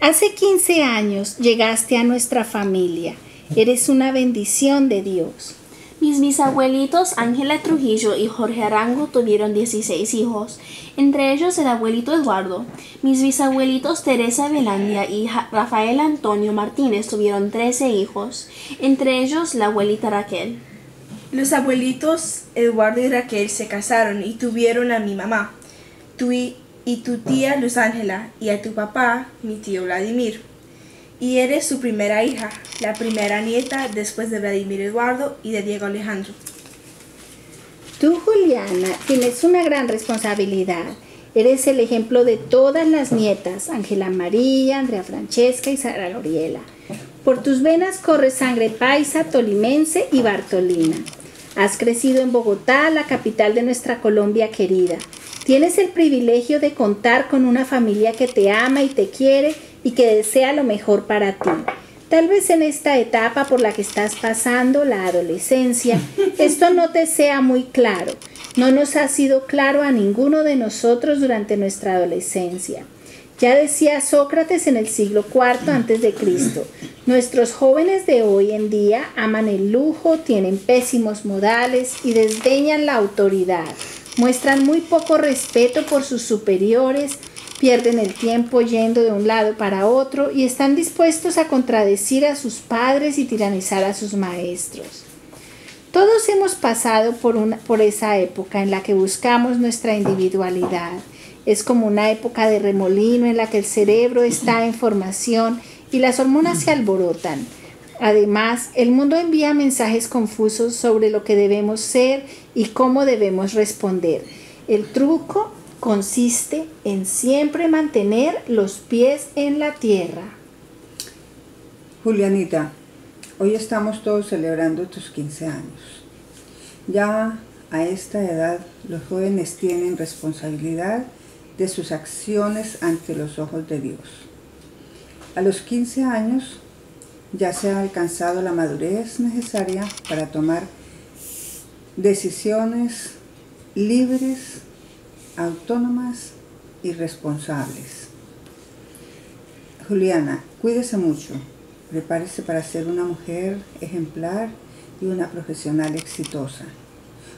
Hace 15 años llegaste a nuestra familia. Eres una bendición de Dios. Mis bisabuelitos Ángela Trujillo y Jorge Arango tuvieron 16 hijos, entre ellos el abuelito Eduardo. Mis bisabuelitos Teresa Velandia y Rafael Antonio Martínez tuvieron 13 hijos, entre ellos la abuelita Raquel. Los abuelitos Eduardo y Raquel se casaron y tuvieron a mi mamá, tu y tu tía Luz Ángela y a tu papá, mi tío Vladimir y eres su primera hija, la primera nieta después de Vladimir Eduardo y de Diego Alejandro. Tú, Juliana, tienes una gran responsabilidad. Eres el ejemplo de todas las nietas, Ángela María, Andrea Francesca y Sara Gabriela. Por tus venas corre sangre paisa, tolimense y bartolina. Has crecido en Bogotá, la capital de nuestra Colombia querida. Tienes el privilegio de contar con una familia que te ama y te quiere y que desea lo mejor para ti. Tal vez en esta etapa por la que estás pasando, la adolescencia, esto no te sea muy claro. No nos ha sido claro a ninguno de nosotros durante nuestra adolescencia. Ya decía Sócrates en el siglo IV antes de Cristo, nuestros jóvenes de hoy en día aman el lujo, tienen pésimos modales y desdeñan la autoridad. Muestran muy poco respeto por sus superiores, pierden el tiempo yendo de un lado para otro y están dispuestos a contradecir a sus padres y tiranizar a sus maestros. Todos hemos pasado por, una, por esa época en la que buscamos nuestra individualidad. Es como una época de remolino en la que el cerebro está en formación y las hormonas se alborotan. Además, el mundo envía mensajes confusos sobre lo que debemos ser y cómo debemos responder. El truco consiste en siempre mantener los pies en la tierra. Julianita, hoy estamos todos celebrando tus 15 años. Ya a esta edad los jóvenes tienen responsabilidad de sus acciones ante los ojos de Dios. A los 15 años ya se ha alcanzado la madurez necesaria para tomar decisiones libres autónomas y responsables. Juliana, cuídese mucho. Prepárese para ser una mujer ejemplar y una profesional exitosa.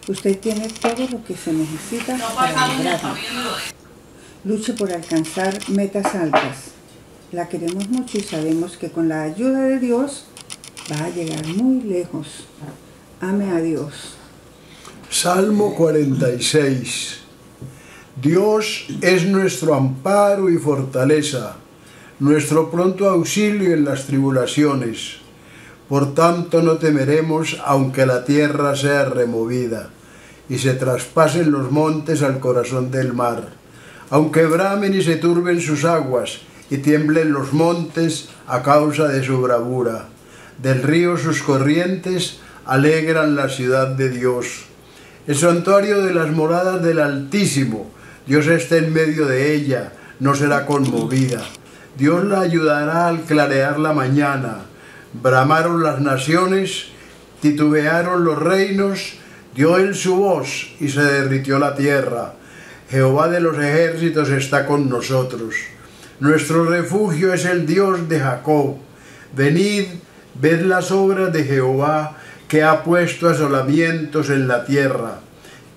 Usted tiene todo lo que se necesita para lograrlo. Luche por alcanzar metas altas. La queremos mucho y sabemos que con la ayuda de Dios va a llegar muy lejos. Ame a Dios. Salmo 46 Dios es nuestro amparo y fortaleza, nuestro pronto auxilio en las tribulaciones. Por tanto no temeremos aunque la tierra sea removida y se traspasen los montes al corazón del mar, aunque bramen y se turben sus aguas y tiemblen los montes a causa de su bravura. Del río sus corrientes alegran la ciudad de Dios. El santuario de las moradas del Altísimo, Dios está en medio de ella, no será conmovida. Dios la ayudará al clarear la mañana. Bramaron las naciones, titubearon los reinos, dio él su voz y se derritió la tierra. Jehová de los ejércitos está con nosotros. Nuestro refugio es el Dios de Jacob. Venid, ved las obras de Jehová, que ha puesto asolamientos en la tierra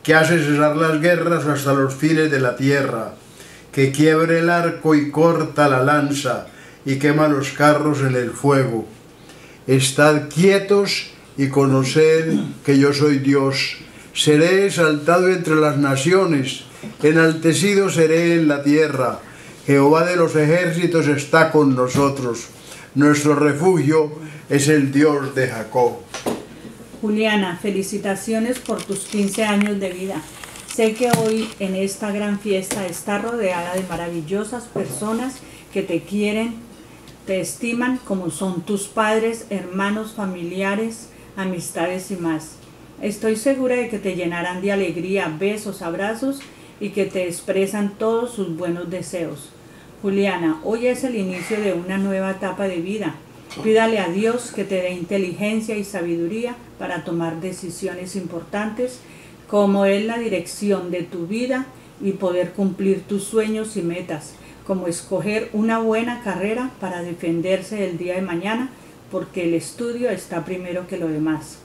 que hace cesar las guerras hasta los fines de la tierra, que quiebre el arco y corta la lanza, y quema los carros en el fuego. Estad quietos y conoced que yo soy Dios. Seré exaltado entre las naciones, enaltecido seré en la tierra. Jehová de los ejércitos está con nosotros. Nuestro refugio es el Dios de Jacob. Juliana, felicitaciones por tus 15 años de vida. Sé que hoy en esta gran fiesta estás rodeada de maravillosas personas que te quieren, te estiman como son tus padres, hermanos, familiares, amistades y más. Estoy segura de que te llenarán de alegría, besos, abrazos y que te expresan todos sus buenos deseos. Juliana, hoy es el inicio de una nueva etapa de vida Pídale a Dios que te dé inteligencia y sabiduría para tomar decisiones importantes, como es la dirección de tu vida y poder cumplir tus sueños y metas. como escoger una buena carrera para defenderse el día de mañana, porque el estudio está primero que lo demás.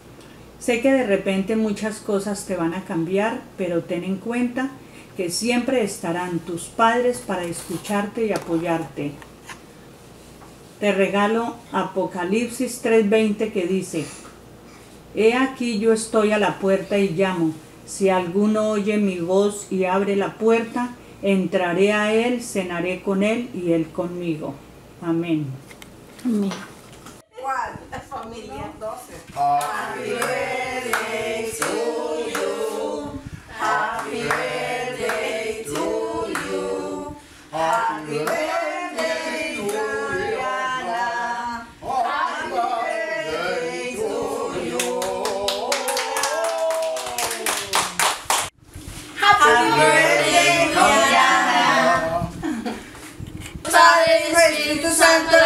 Sé que de repente muchas cosas te van a cambiar, pero ten en cuenta que siempre estarán tus padres para escucharte y apoyarte. Te regalo Apocalipsis 3:20 que dice, He aquí yo estoy a la puerta y llamo. Si alguno oye mi voz y abre la puerta, entraré a él, cenaré con él y él conmigo. Amén. Amén. Padre y Espíritu Santo